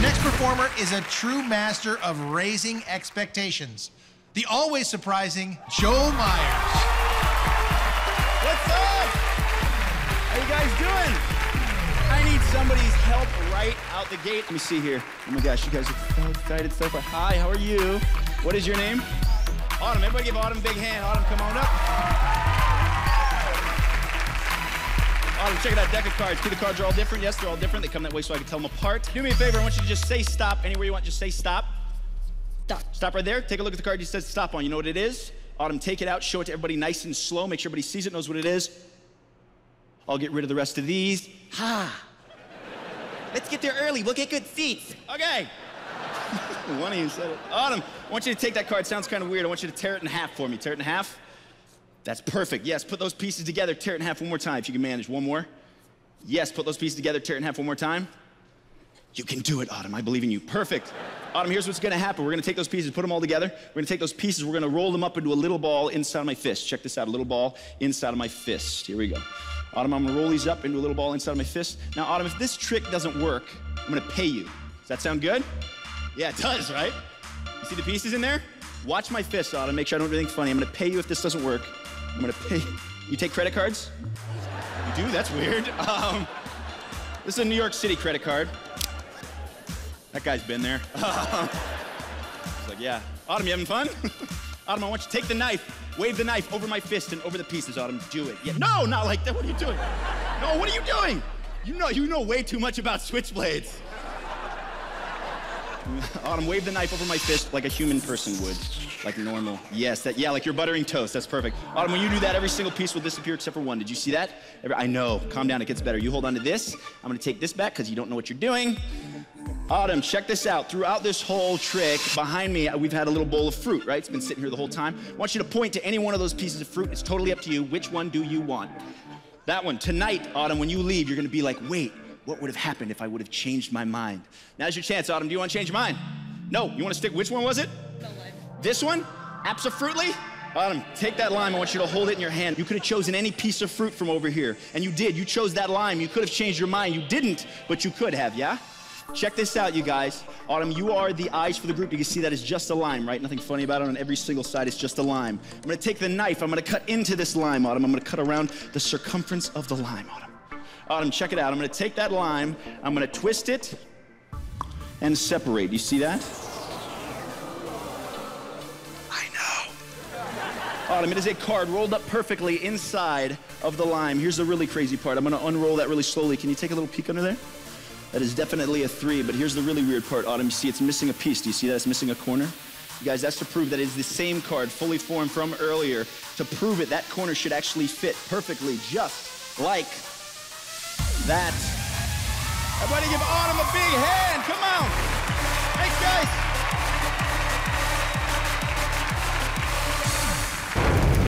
Next performer is a true master of raising expectations. The always surprising Joel Meyers. What's up? How you guys doing? I need somebody's help right out the gate. Let me see here. Oh my gosh, you guys are so excited so far. Hi, how are you? What is your name? Autumn. Everybody give Autumn a big hand. Autumn, come on up. Autumn, check out deck of cards. See the cards are all different? Yes, they're all different. They come that way so I can tell them apart. Do me a favor. I want you to just say stop anywhere you want. Just say stop. Stop. Stop right there. Take a look at the card you said stop on. You know what it is? Autumn, take it out. Show it to everybody nice and slow. Make sure everybody sees it, knows what it is. I'll get rid of the rest of these. Ha! Let's get there early. We'll get good seats. Okay. One of you said it. Autumn, I want you to take that card. Sounds kind of weird. I want you to tear it in half for me. Tear it in half. That's perfect. Yes, put those pieces together. Tear it in half one more time if you can manage. One more. Yes, put those pieces together. Tear it in half one more time. You can do it, Autumn. I believe in you. Perfect. Autumn, here's what's gonna happen. We're gonna take those pieces, put them all together. We're gonna take those pieces, we're gonna roll them up into a little ball inside of my fist. Check this out, a little ball inside of my fist. Here we go. Autumn, I'm gonna roll these up into a little ball inside of my fist. Now, Autumn, if this trick doesn't work, I'm gonna pay you. Does that sound good? Yeah, it does, right? You see the pieces in there? Watch my fist, Autumn. Make sure I don't do anything funny. I'm gonna pay you if this doesn't work. I'm gonna pay. You take credit cards? You do? That's weird. Um, this is a New York City credit card. That guy's been there. It's like, yeah. Autumn, you having fun? Autumn, I want you to take the knife, wave the knife over my fist and over the pieces. Autumn, do it. Yeah. No, not like that. What are you doing? No, what are you doing? You know, you know way too much about switchblades. Autumn, wave the knife over my fist like a human person would, like normal. Yes, that. Yeah, like you're buttering toast. That's perfect. Autumn, when you do that, every single piece will disappear except for one. Did you see that? Every, I know. Calm down. It gets better. You hold on to this. I'm gonna take this back because you don't know what you're doing. Autumn, check this out. Throughout this whole trick, behind me, we've had a little bowl of fruit, right? It's been sitting here the whole time. I want you to point to any one of those pieces of fruit. It's totally up to you. Which one do you want? That one. Tonight, Autumn, when you leave, you're gonna be like, wait, what would have happened if I would have changed my mind? Now's your chance, Autumn. Do you want to change your mind? No. You want to stick? Which one was it? This one? Absolutely? Autumn, take that lime. I want you to hold it in your hand. You could have chosen any piece of fruit from over here, and you did. You chose that lime. You could have changed your mind. You didn't, but you could have, yeah? Check this out, you guys. Autumn, you are the eyes for the group. You can see that it's just a lime, right? Nothing funny about it. On every single side, it's just a lime. I'm gonna take the knife. I'm gonna cut into this lime, Autumn. I'm gonna cut around the circumference of the lime, Autumn. Autumn, check it out. I'm gonna take that lime. I'm gonna twist it and separate. You see that? I know. Autumn, it is a card rolled up perfectly inside of the lime. Here's the really crazy part. I'm gonna unroll that really slowly. Can you take a little peek under there? That is definitely a three, but here's the really weird part, Autumn. You see it's missing a piece. Do you see that it's missing a corner? You guys, that's to prove that it's the same card, fully formed from earlier. To prove it, that corner should actually fit perfectly, just like that. Everybody give Autumn a big hand. Come on.